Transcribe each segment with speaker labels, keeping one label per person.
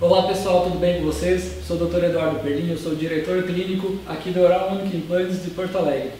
Speaker 1: Olá pessoal, tudo bem com vocês? Sou o Dr. Eduardo Perlinho, sou diretor clínico aqui do Oral Único Implantes de Porto Alegre.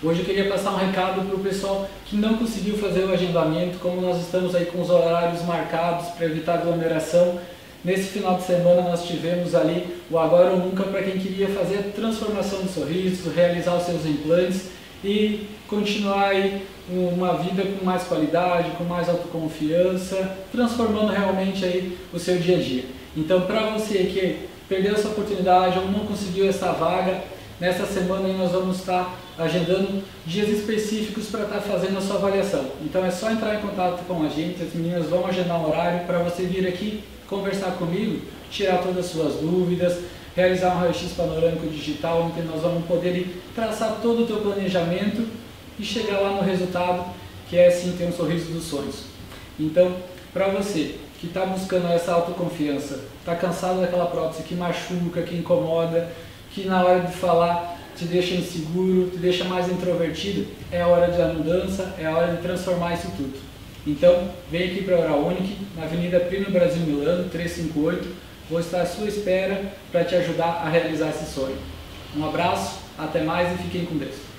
Speaker 1: Hoje eu queria passar um recado para o pessoal que não conseguiu fazer o agendamento, como nós estamos aí com os horários marcados para evitar aglomeração. Nesse final de semana nós tivemos ali o Agora ou Nunca para quem queria fazer a transformação de sorriso, realizar os seus implantes e continuar aí uma vida com mais qualidade, com mais autoconfiança, transformando realmente aí o seu dia a dia. Então, para você que perdeu essa oportunidade ou não conseguiu essa vaga, nessa semana nós vamos estar agendando dias específicos para estar fazendo a sua avaliação. Então é só entrar em contato com a gente, as meninas vão agendar um horário para você vir aqui conversar comigo, tirar todas as suas dúvidas, realizar um raio-x panorâmico digital, onde nós vamos poder traçar todo o teu planejamento e chegar lá no resultado, que é sim ter um sorriso dos sonhos. Então, para você que está buscando essa autoconfiança, está cansado daquela prótese que machuca, que incomoda, que na hora de falar te deixa inseguro, te deixa mais introvertido, é a hora da mudança, é a hora de transformar isso tudo. Então, vem aqui para a Oral Unique, na Avenida Primo Brasil Milano, 358. Vou estar à sua espera para te ajudar a realizar esse sonho. Um abraço, até mais e fiquem com Deus.